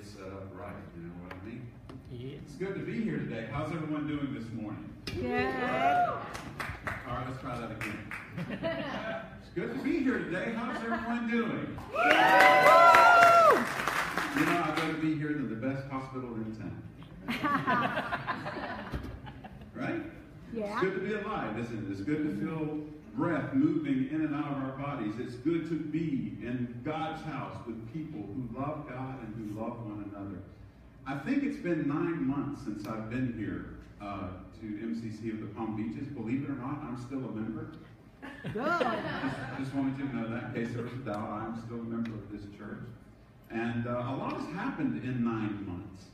get set up right. You know what I mean? Yes. It's good to be here today. How's everyone doing this morning? Good. All right, let's try that again. It's good to be here today. How's everyone doing? You know, I'd rather be here than the best hospital in town. Right? It's Yeah. good to be alive, isn't it? It's good to feel breath moving in and out of our bodies. It's good to be in God's house with people who love God and who love one another. I think it's been nine months since I've been here uh, to MCC of the Palm Beaches. Believe it or not, I'm still a member. Good. Just, just wanted you to know that in case there was a doubt. I'm still a member of this church. And uh, a lot has happened in nine months.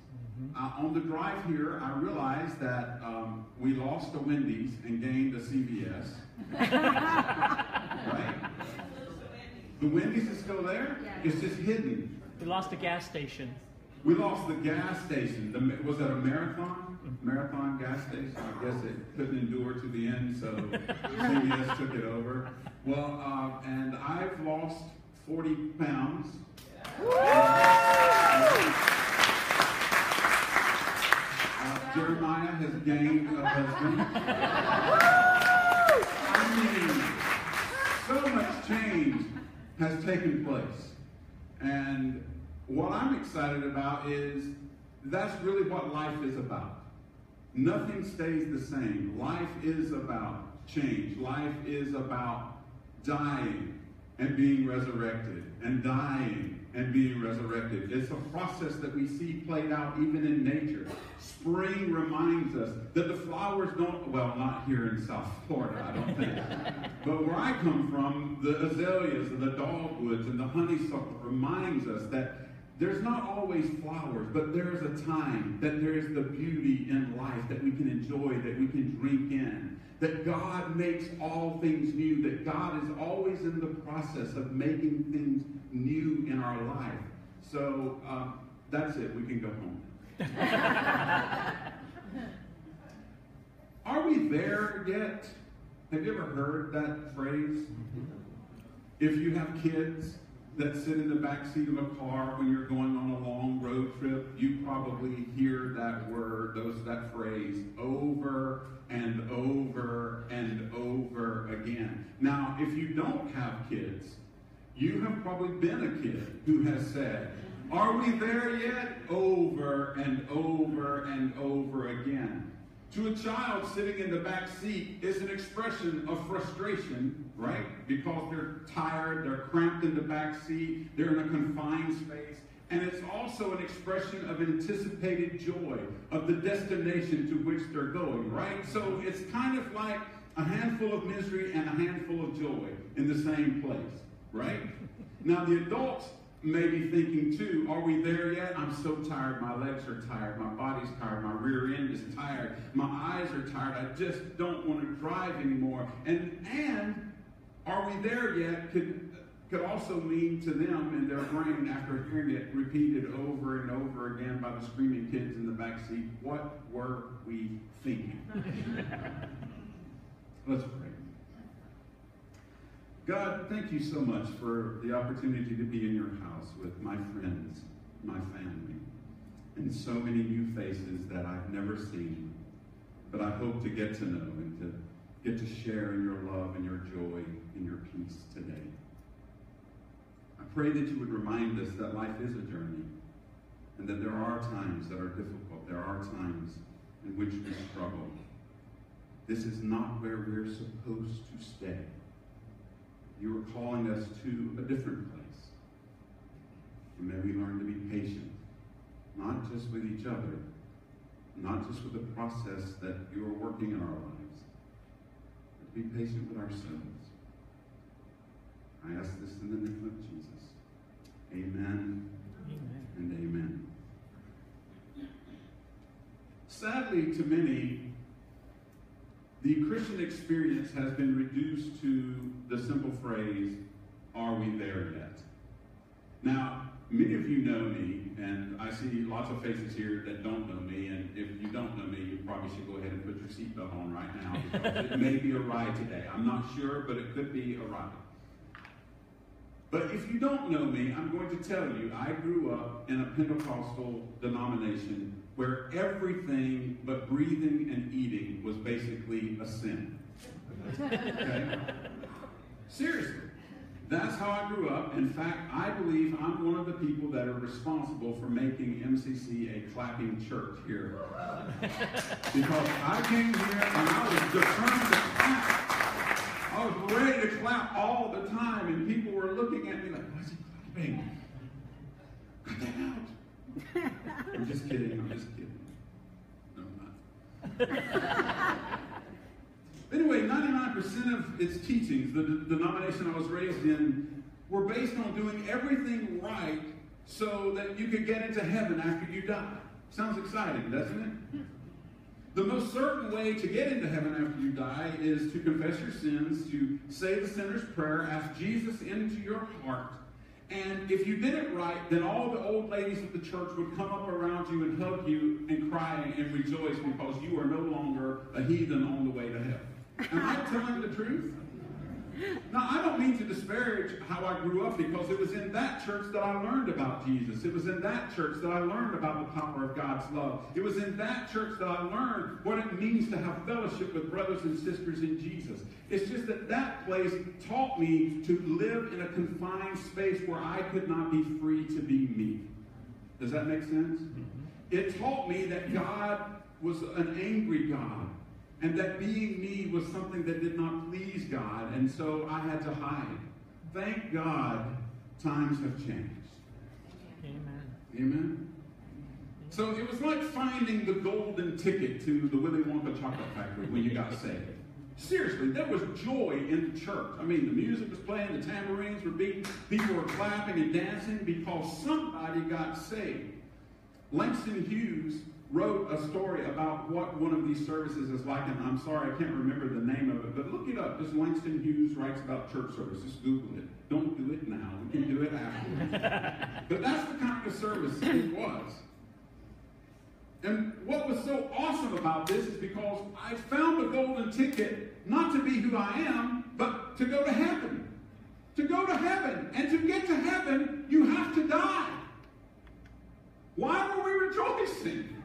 Uh, on the drive here, I realized that um, we lost the Wendy's and gained a CVS. right? The Wendy's is still there. It's just hidden. We lost the gas station. We lost the gas station. The, was that a marathon? Marathon gas station? I guess it couldn't endure to the end, so CVS took it over. Well, uh, and I've lost 40 pounds. Uh, Jeremiah has gained a husband. I mean, so much change has taken place. And what I'm excited about is that's really what life is about. Nothing stays the same. Life is about change. Life is about dying and being resurrected, and dying and being resurrected. It's a process that we see played out even in nature. Spring reminds us that the flowers don't, well, not here in South Florida, I don't think. but where I come from, the azaleas and the dogwoods and the honeysuckle reminds us that there's not always flowers, but there's a time that there is the beauty in life that we can enjoy, that we can drink in. That God makes all things new, that God is always in the process of making things new in our life. So um, that's it. We can go home. Are we there yet? Have you ever heard that phrase? If you have kids that sit in the back seat of a car when you're going on a long road trip, you probably hear that word, those that phrase over and over and over again. Now, if you don't have kids, you have probably been a kid who has said, Are we there yet? Over and over and over again. To a child sitting in the back seat is an expression of frustration, right? Because they're tired, they're cramped in the back seat, they're in a confined space. And it's also an expression of anticipated joy of the destination to which they're going, right? So it's kind of like a handful of misery and a handful of joy in the same place, right? Now, the adults may be thinking too, are we there yet? I'm so tired. My legs are tired. My body's tired. My rear end is tired. My eyes are tired. I just don't want to drive anymore. And and are we there yet? Could could also mean to them in their brain after hearing it repeated over and over again by the screaming kids in the back seat, what were we thinking? Let's pray. God, thank you so much for the opportunity to be in your house with my friends, my family, and so many new faces that I've never seen, but I hope to get to know and to get to share in your love and your joy and your peace today. I pray that you would remind us that life is a journey and that there are times that are difficult. There are times in which we struggle. This is not where we're supposed to stay. You are calling us to a different place. And may we learn to be patient, not just with each other, not just with the process that you are working in our lives, but to be patient with ourselves. I ask this in the name of Jesus. Amen, Amen. and amen. Sadly, to many, the Christian experience has been reduced to the simple phrase, Are we there yet? Now, many of you know me, and I see lots of faces here that don't know me, and if you don't know me, you probably should go ahead and put your seatbelt on right now it may be a ride today. I'm not sure, but it could be a ride. But if you don't know me, I'm going to tell you I grew up in a Pentecostal denomination where everything but breathing and eating basically a sin. Okay? Seriously. That's how I grew up. In fact, I believe I'm one of the people that are responsible for making MCC a clapping church here. Because I came here and I was determined to clap. I was ready to clap all the time, and people were looking at me like, why is he clapping? Cut that out. I'm just kidding. I'm just kidding. Anyway, 99% of its teachings, the the denomination I was raised in, were based on doing everything right so that you could get into heaven after you die. Sounds exciting, doesn't it? The most certain way to get into heaven after you die is to confess your sins, to say the sinner's prayer, ask Jesus into your heart. And if you did it right, then all the old ladies of the church would come up around you and hug you and cry and rejoice because you are no longer a heathen on the way to hell. Am I telling the truth? Now, I don't mean to disparage how I grew up because it was in that church that I learned about Jesus. It was in that church that I learned about the power of God's love. It was in that church that I learned what it means to have fellowship with brothers and sisters in Jesus. It's just that that place taught me to live in a confined space where I could not be free to be me. Does that make sense? Mm-hmm. It taught me that God was an angry God and that being me was something that did not please God, and so I had to hide. Thank God times have changed. Amen. Amen? So it was like finding the golden ticket to the Willy Wonka chocolate factory when you got saved. Seriously, there was joy in the church. I mean, the music was playing, the tambourines were beating, people were clapping and dancing because somebody got saved. Langston Hughes wrote a story about what one of these services is like, and I'm sorry, I can't remember the name of it, but look it up. Just Langston Hughes writes about church services. Google it. Don't do it now. We can do it afterwards. but that's the kind of service it was. And what was so awesome about this is because I found a golden ticket not to be who I am, but to go to heaven. To go to heaven. And to get to heaven, you have to die. Why were we rejoicing?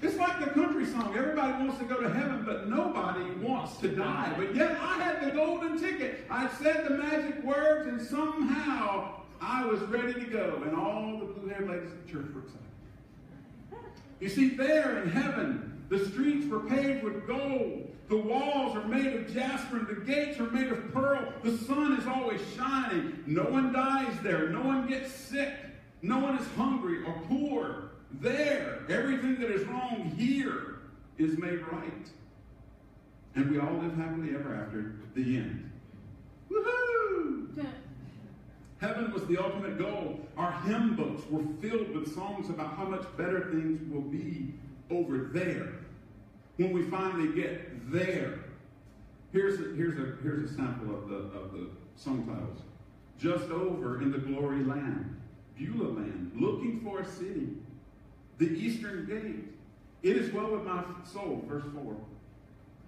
It's like the country song. Everybody wants to go to heaven, but nobody wants to die. But yet I had the golden ticket. I said the magic words, and somehow I was ready to go. And all the blue haired ladies at the church were excited. You see, there in heaven, the streets were paved with gold. The walls are made of jasper, and the gates are made of pearl. The sun is always shining. No one dies there. No one gets sick. No one is hungry or poor. There, everything that is wrong here is made right. And we all live happily ever after the end. Woohoo! Heaven was the ultimate goal. Our hymn books were filled with songs about how much better things will be over there when we finally get there. Here's a, here's a, here's a sample of the, of the song titles. Just over in the glory land, Beulah land, looking for a city the eastern gate. It is well with my soul, verse 4.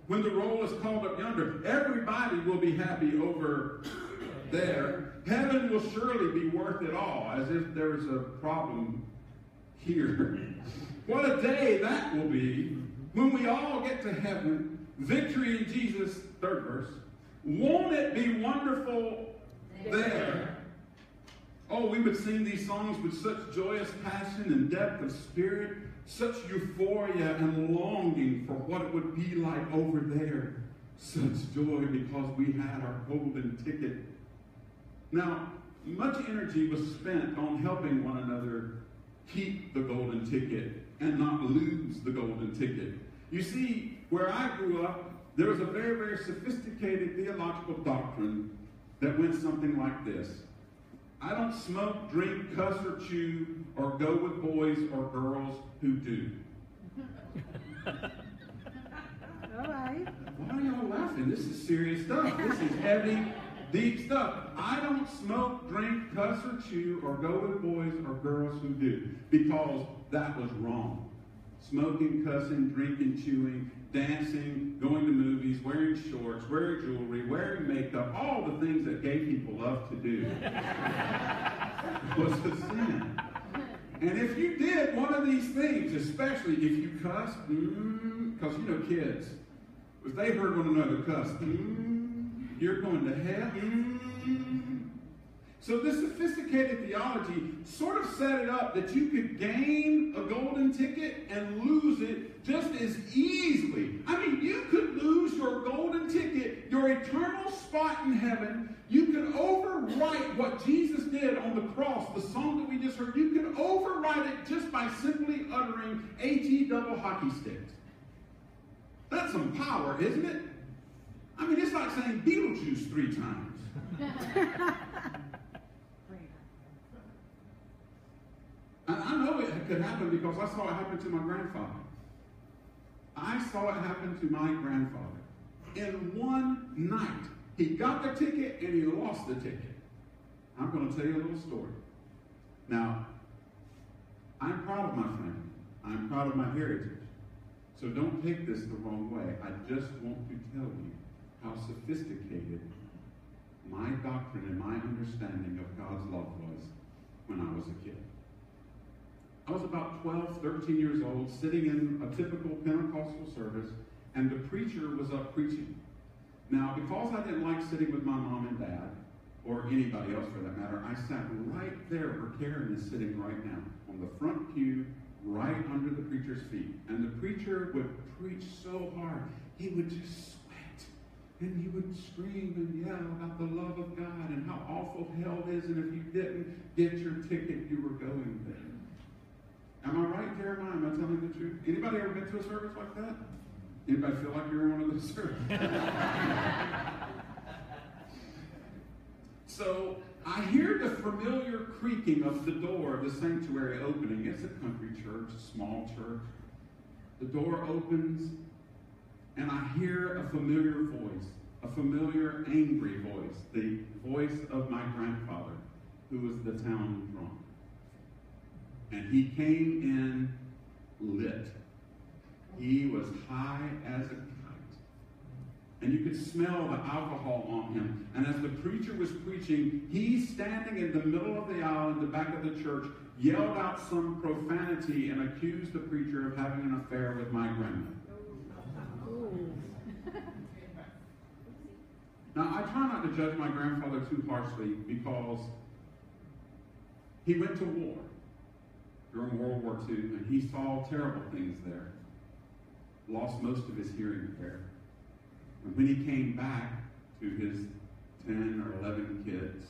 When the roll is called up yonder, everybody will be happy over there. Heaven will surely be worth it all, as if there's a problem here. what a day that will be when we all get to heaven, victory in Jesus, third verse. Won't it be wonderful there? Oh, we would sing these songs with such joyous passion and depth of spirit, such euphoria and longing for what it would be like over there. Such joy because we had our golden ticket. Now, much energy was spent on helping one another keep the golden ticket and not lose the golden ticket. You see, where I grew up, there was a very, very sophisticated theological doctrine that went something like this. I don't smoke, drink, cuss, or chew, or go with boys or girls who do. All right. Why are y'all laughing? This is serious stuff. This is heavy, deep stuff. I don't smoke, drink, cuss, or chew, or go with boys or girls who do, because that was wrong. Smoking, cussing, drinking, chewing, dancing, going to movies, wearing shorts, wearing jewelry, wearing makeup, all the things that gay people love to do was a sin. And if you did one of these things, especially if you cussed, because mm, you know kids, if they heard one another cuss, mm, you're going to hell. Mm. So this sophisticated theology sort of set it up that you could gain a golden ticket and lose it just as easily. I mean, you could lose your golden ticket, your eternal spot in heaven. You could overwrite what Jesus did on the cross, the song that we just heard. You could overwrite it just by simply uttering AT double hockey sticks. That's some power, isn't it? I mean, it's like saying Beetlejuice three times. And I know it could happen because I saw it happen to my grandfather. I saw it happen to my grandfather. In one night, he got the ticket and he lost the ticket. I'm going to tell you a little story. Now, I'm proud of my family. I'm proud of my heritage. So don't take this the wrong way. I just want to tell you how sophisticated my doctrine and my understanding of God's love was when I was a kid. I was about 12, 13 years old, sitting in a typical Pentecostal service, and the preacher was up preaching. Now, because I didn't like sitting with my mom and dad, or anybody else for that matter, I sat right there where Karen is sitting right now, on the front pew, right under the preacher's feet. And the preacher would preach so hard, he would just sweat. And he would scream and yell about the love of God and how awful hell is, and if you didn't get your ticket, you were going there. Am I right, Jeremiah? Am I telling the truth? Anybody ever been to a service like that? Anybody feel like you're in one of those services? so I hear the familiar creaking of the door of the sanctuary opening. It's a country church, a small church. The door opens, and I hear a familiar voice, a familiar, angry voice, the voice of my grandfather, who was the town drunk. And he came in lit. He was high as a kite. And you could smell the alcohol on him. And as the preacher was preaching, he, standing in the middle of the aisle in the back of the church, yelled out some profanity and accused the preacher of having an affair with my grandmother. Now, I try not to judge my grandfather too harshly because he went to war during World War II, and he saw terrible things there. Lost most of his hearing there. And when he came back to his 10 or 11 kids,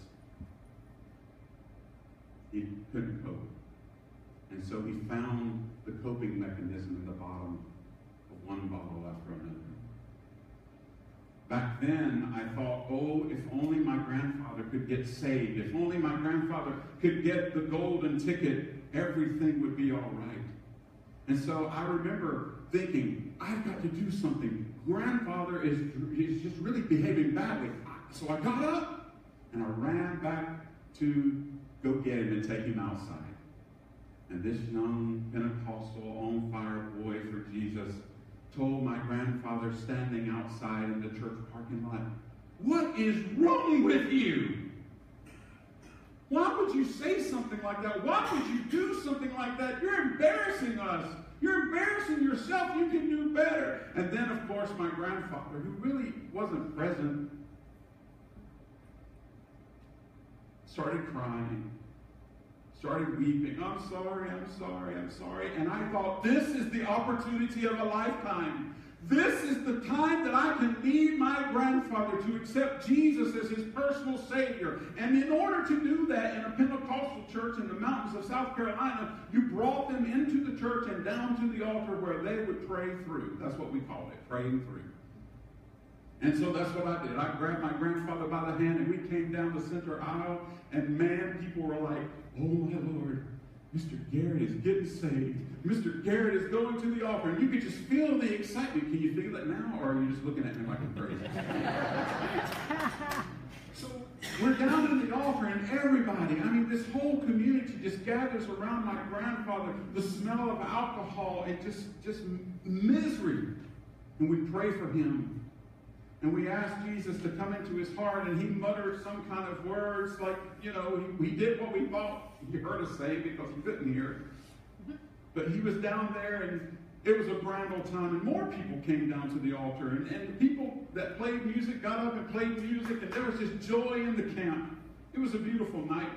he couldn't cope. And so he found the coping mechanism in the bottom of one bottle after another. Back then, I thought, oh, if only my grandfather could get saved, if only my grandfather could get the golden ticket everything would be all right. And so I remember thinking, I've got to do something. Grandfather is, is just really behaving badly. So I got up and I ran back to go get him and take him outside. And this young Pentecostal on fire boy for Jesus told my grandfather standing outside in the church parking lot, What is wrong with you? Why would you say something like that? Why would you do something like that? You're embarrassing us. You're embarrassing yourself. You can do better. And then, of course, my grandfather, who really wasn't present, started crying, started weeping. I'm sorry, I'm sorry, I'm sorry. And I thought, this is the opportunity of a lifetime. This is the time that I can lead my grandfather to accept Jesus as his personal Savior. And in order to do that in a Pentecostal church in the mountains of South Carolina, you brought them into the church and down to the altar where they would pray through. That's what we call it, praying through. And so that's what I did. I grabbed my grandfather by the hand and we came down the center aisle. And man, people were like, oh my Lord, Mr. Garrett is getting saved. Mr. Garrett is going to the altar. And you can just feel the excitement. Can you feel that now? Or are you just looking at me like I'm crazy? so we're down at the altar, and everybody, I mean, this whole community just gathers around my grandfather. The smell of alcohol, it just, just misery. And we pray for him. And we ask Jesus to come into his heart, and he muttered some kind of words like, you know, he did what we thought he heard us say because he couldn't hear. But he was down there, and it was a old time, and more people came down to the altar. And, and the people that played music got up and played music, and there was just joy in the camp. It was a beautiful night.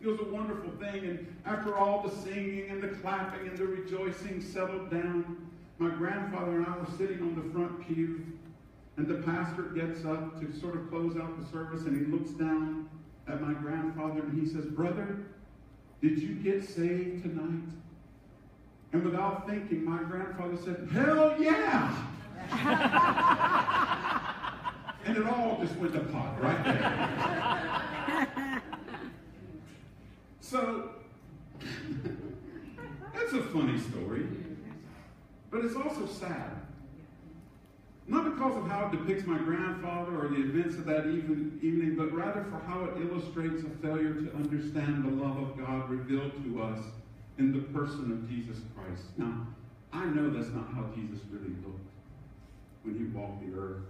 It was a wonderful thing. And after all the singing and the clapping and the rejoicing settled down, my grandfather and I were sitting on the front pew, and the pastor gets up to sort of close out the service, and he looks down at my grandfather and he says, Brother, did you get saved tonight? And without thinking, my grandfather said, Hell yeah! and it all just went to pot right there. so, that's a funny story, but it's also sad. Not because of how it depicts my grandfather or the events of that even, evening, but rather for how it illustrates a failure to understand the love of God revealed to us in the person of Jesus Christ. Now, I know that's not how Jesus really looked when he walked the earth.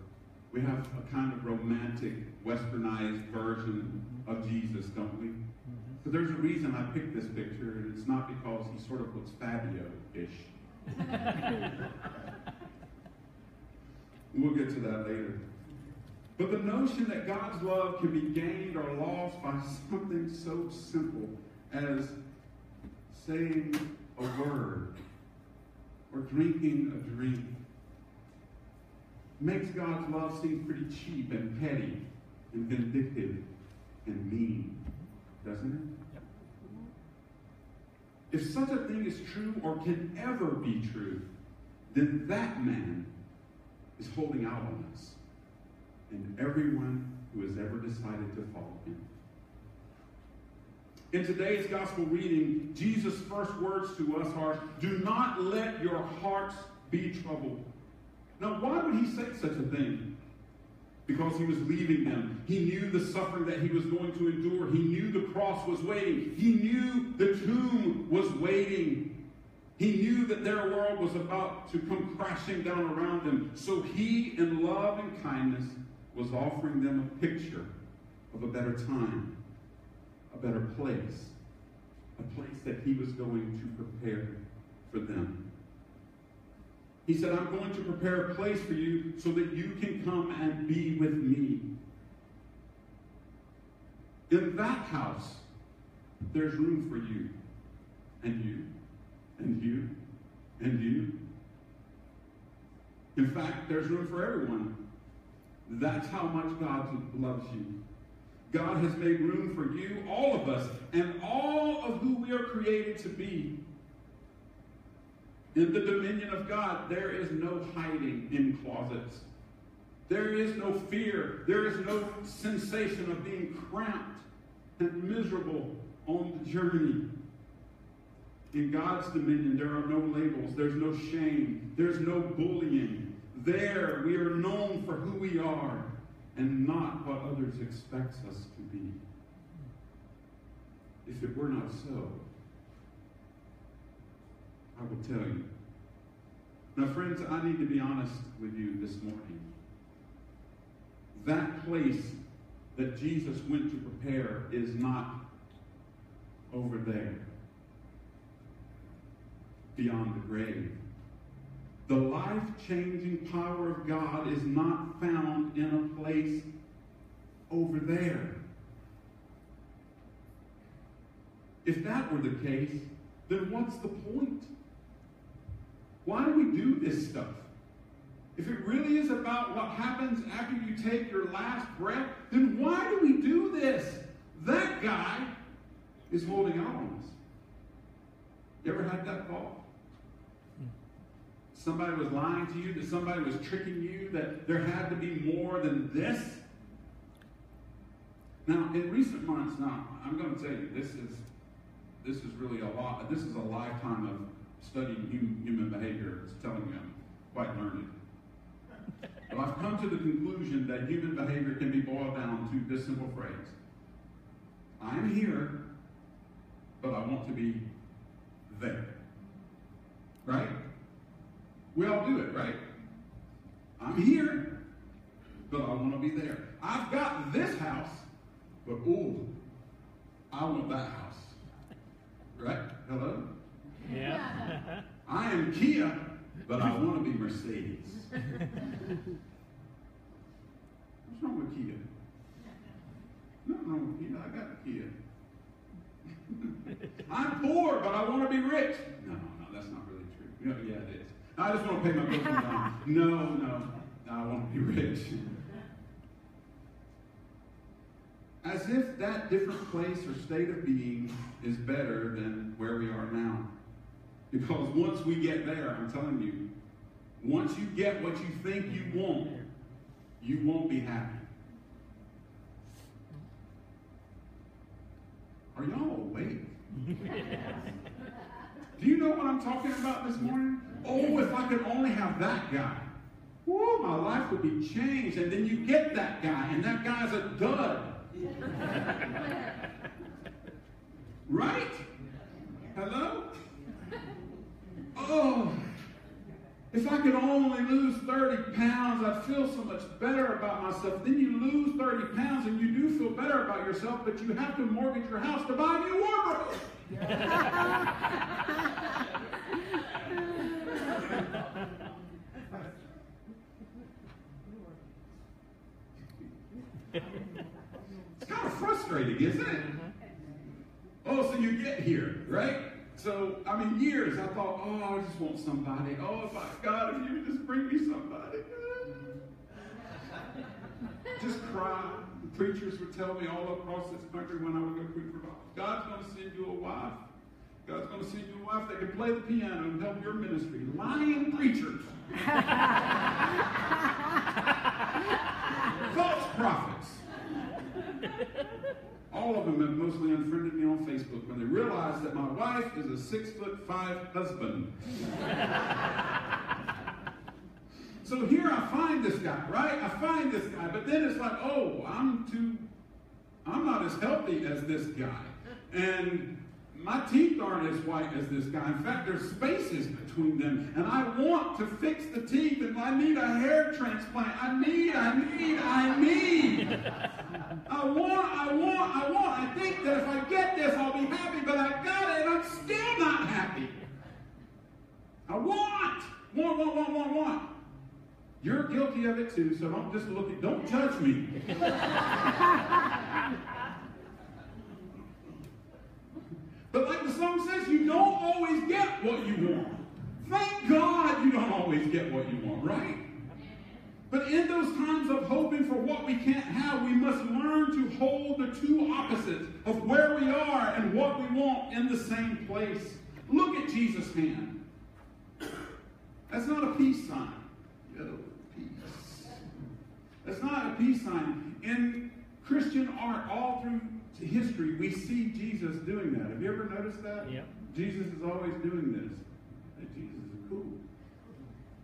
We have a kind of romantic, westernized version of Jesus, don't we? But there's a reason I picked this picture, and it's not because he sort of looks Fabio-ish. we'll get to that later. But the notion that God's love can be gained or lost by something so simple as saying a word or drinking a drink makes God's love seem pretty cheap and petty and vindictive and mean, doesn't it? If such a thing is true or can ever be true, then that man is holding out on us and everyone who has ever decided to follow him. In today's gospel reading, Jesus' first words to us are Do not let your hearts be troubled. Now, why would he say such a thing? Because he was leaving them. He knew the suffering that he was going to endure. He knew the cross was waiting. He knew the tomb was waiting. He knew that their world was about to come crashing down around them. So he, in love and kindness, was offering them a picture of a better time a better place, a place that he was going to prepare for them. He said, I'm going to prepare a place for you so that you can come and be with me. In that house, there's room for you, and you, and you, and you. In fact, there's room for everyone. That's how much God loves you. God has made room for you, all of us, and all of who we are created to be. In the dominion of God, there is no hiding in closets. There is no fear. There is no sensation of being cramped and miserable on the journey. In God's dominion, there are no labels. There's no shame. There's no bullying. There, we are known for who we are and not what others expect us to be. If it were not so, I will tell you. Now, friends, I need to be honest with you this morning. That place that Jesus went to prepare is not over there, beyond the grave. The life changing power of God is not found in a place over there. If that were the case, then what's the point? Why do we do this stuff? If it really is about what happens after you take your last breath, then why do we do this? That guy is holding on us. You ever had that thought? Somebody was lying to you, that somebody was tricking you, that there had to be more than this. Now, in recent months, now I'm going to tell you, this is this is really a lot. This is a lifetime of studying human, human behavior. It's telling you I'm quite learned. But I've come to the conclusion that human behavior can be boiled down to this simple phrase: I'm here, but I want to be there. Right? We all do it, right? I'm here, but I want to be there. I've got this house, but ooh, I want that house. Right? Hello? Yeah. I am Kia, but I want to be Mercedes. What's wrong with Kia? Nothing wrong with Kia. I got a Kia. I'm poor, but I want to be rich. No, no, no, that's not really true. Yeah, it is. I just want to pay my bills time. No, no, I want to be rich. As if that different place or state of being is better than where we are now. Because once we get there, I'm telling you, once you get what you think you want, you won't be happy. Are y'all awake? Do you know what I'm talking about this morning? Oh, if I could only have that guy. Whoa, my life would be changed. And then you get that guy, and that guy's a dud. right? Hello? Oh, if I could only lose 30 pounds, I'd feel so much better about myself. Then you lose 30 pounds and you do feel better about yourself, but you have to mortgage your house to buy a new wardrobe. it's kind of frustrating, isn't it? Mm-hmm. Oh, so you get here, right? So, I mean, years I thought, oh, I just want somebody. Oh, if I, God, if you would just bring me somebody. just cry. The preachers would tell me all across this country when I would go preach for God, God's going to send you a wife. God's going to send you a wife that can play the piano and help your ministry. Lying preachers. All of them have mostly unfriended me on Facebook when they realize that my wife is a six foot five husband. so here I find this guy, right? I find this guy, but then it's like, oh, I'm too, I'm not as healthy as this guy. And my teeth aren't as white as this guy. In fact, there's spaces between them. And I want to fix the teeth, and I need a hair transplant. I need, I need, I need. I want, I want, I want. I think that if I get this, I'll be happy, but I got it, and I'm still not happy. I want, want, want, want, want, want. You're guilty of it too, so don't just look at, don't judge me. But like the song says, you don't always get what you want. Thank God you don't always get what you want, right? But in those times of hoping for what we can't have, we must learn to hold the two opposites of where we are and what we want in the same place. Look at Jesus' hand. That's not a peace sign. Oh, peace. That's not a peace sign. In Christian art, all through history, we see Jesus doing that. Have you ever noticed that? Yep. Jesus is always doing this. Hey, Jesus is cool.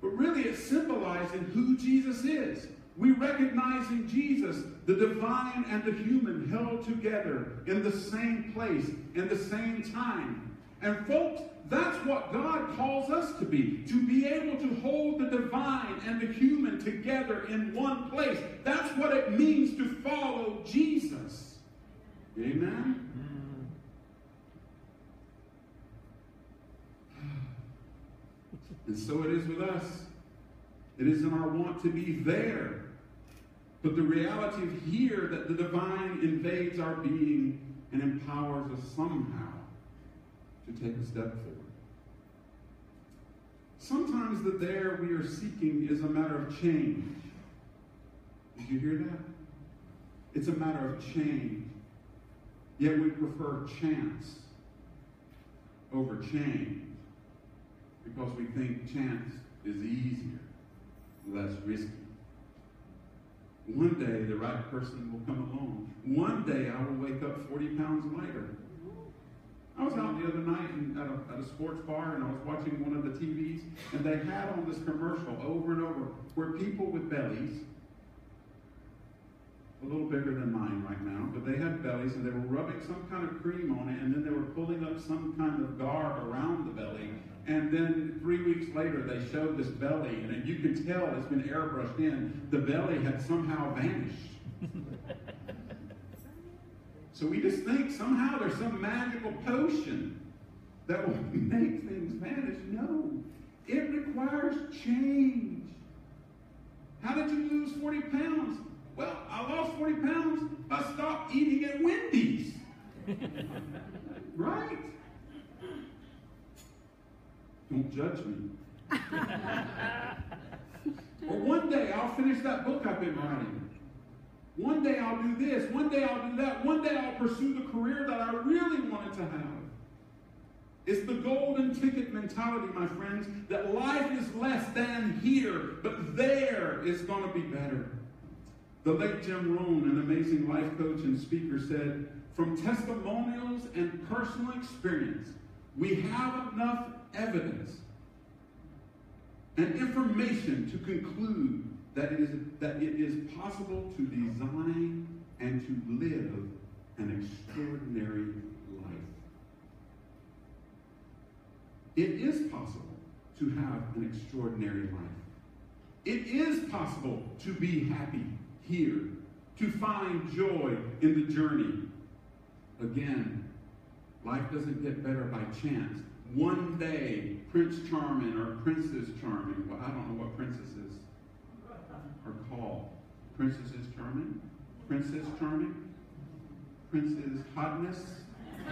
But really, it's symbolizing who Jesus is. We recognize in Jesus the divine and the human held together in the same place, in the same time. And folks, that's what God calls us to be to be able to hold the divine and the human together in one place. That's what it means to follow Jesus. Amen? And so it is with us. It is in our want to be there. But the reality of here that the divine invades our being and empowers us somehow to take a step forward. Sometimes the there we are seeking is a matter of change. Did you hear that? It's a matter of change. Yet we prefer chance over change because we think chance is easier, less risky. One day the right person will come along. One day I will wake up 40 pounds lighter. I was out the other night in, at, a, at a sports bar and I was watching one of the TVs and they had on this commercial over and over where people with bellies a little bigger than mine right now, but they had bellies and they were rubbing some kind of cream on it and then they were pulling up some kind of garb around the belly. And then three weeks later, they showed this belly, and you can tell it's been airbrushed in. The belly had somehow vanished. so we just think somehow there's some magical potion that will make things vanish. No, it requires change. How did you lose 40 pounds? I lost 40 pounds. I stopped eating at Wendy's. right? Don't judge me. or one day I'll finish that book I've been writing. One day I'll do this. One day I'll do that. One day I'll pursue the career that I really wanted to have. It's the golden ticket mentality, my friends, that life is less than here, but there is going to be better. The late Jim Rohn, an amazing life coach and speaker, said, From testimonials and personal experience, we have enough evidence and information to conclude that it is, that it is possible to design and to live an extraordinary life. It is possible to have an extraordinary life. It is possible to be happy here, to find joy in the journey. Again, life doesn't get better by chance. One day, Prince Charming or Princess Charming, well, I don't know what princesses are called. Princesses Charming? Princess Charming? Princess Hotness?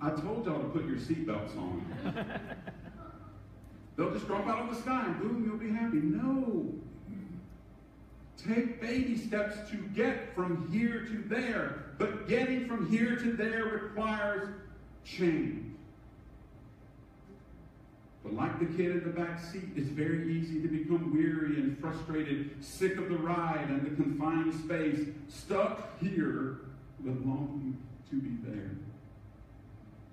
I told y'all to put your seatbelts on. They'll just drop out of the sky and boom, you'll be happy. No. Take baby steps to get from here to there. But getting from here to there requires change. But like the kid in the back seat, it's very easy to become weary and frustrated, sick of the ride and the confined space, stuck here, but longing to be there.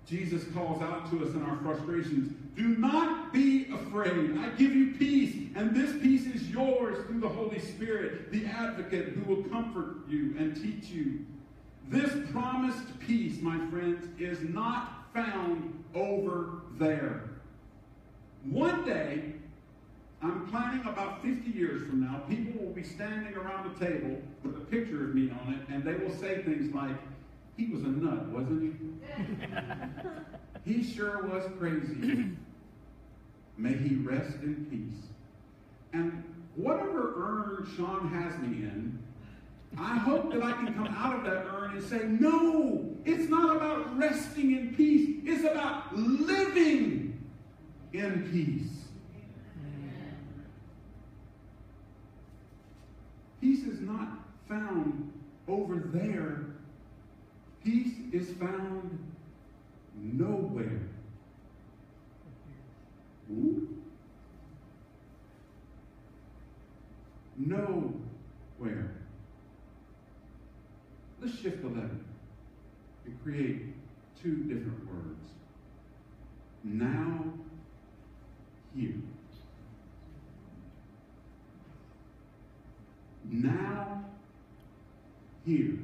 Jesus calls out to us in our frustrations do not be afraid. I give you peace, and this peace is yours through the Holy Spirit, the advocate who will comfort you and teach you. This promised peace, my friends, is not found over there. One day, I'm planning about 50 years from now, people will be standing around a table with a picture of me on it, and they will say things like, he was a nut, wasn't he? he sure was crazy. May he rest in peace. And whatever urn Sean has me in, I hope that I can come out of that urn and say, no, it's not about resting in peace. It's about living in peace. Peace is not found over there Peace is found nowhere. Ooh. Nowhere. Let's shift the letter and create two different words. Now, here. Now, here.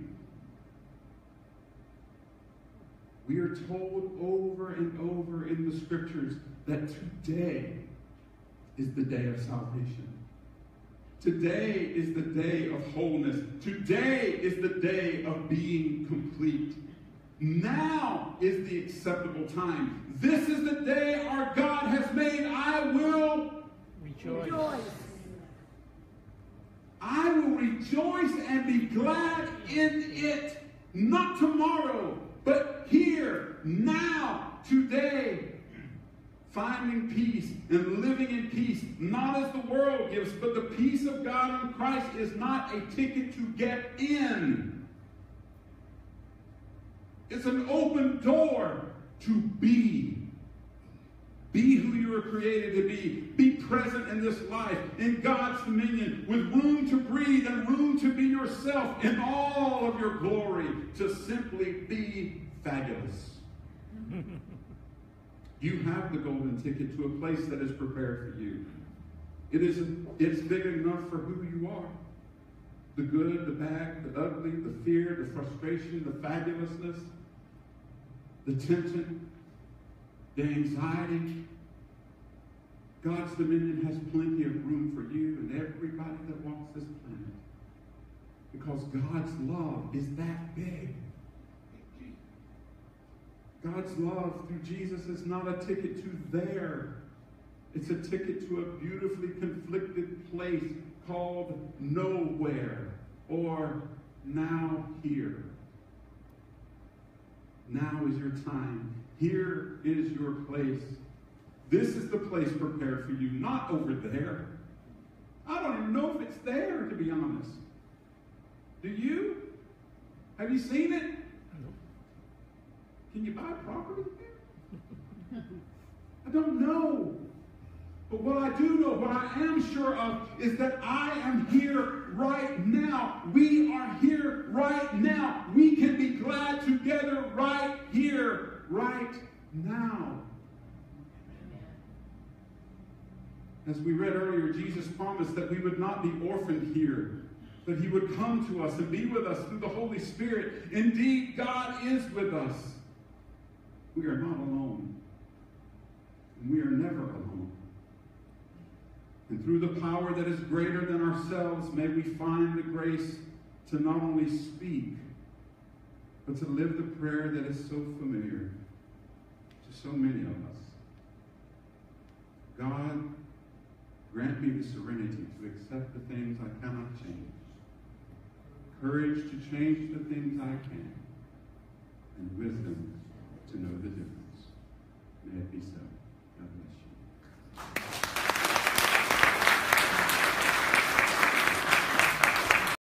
Are told over and over in the scriptures that today is the day of salvation. Today is the day of wholeness. Today is the day of being complete. Now is the acceptable time. This is the day our God has made. I will rejoice. Rejoice. I will rejoice and be glad in it. Not tomorrow, but here, now, today, finding peace and living in peace, not as the world gives, but the peace of God in Christ is not a ticket to get in. It's an open door to be. Be who you were created to be. Be present in this life, in God's dominion, with room to breathe and room to be yourself in all of your glory, to simply be fabulous. you have the golden ticket to a place that is prepared for you. It is it's big enough for who you are. the good, the bad, the ugly, the fear, the frustration, the fabulousness, the tension, the anxiety. God's dominion has plenty of room for you and everybody that walks this planet. Because God's love is that big. God's love through Jesus is not a ticket to there. It's a ticket to a beautifully conflicted place called nowhere or now here. Now is your time. Here is your place. This is the place prepared for you, not over there. I don't even know if it's there, to be honest. Do you? Have you seen it? Can you buy property there? I don't know. But what I do know, what I am sure of, is that I am here right now. We are here right now. We can be glad together right here, right now. As we read earlier, Jesus promised that we would not be orphaned here, that he would come to us and be with us through the Holy Spirit. Indeed, God is with us. We are not alone. And we are never alone. And through the power that is greater than ourselves, may we find the grace to not only speak, but to live the prayer that is so familiar to so many of us. God, grant me the serenity to accept the things I cannot change, courage to change the things I can, and wisdom to know the difference. May it be so. God bless you.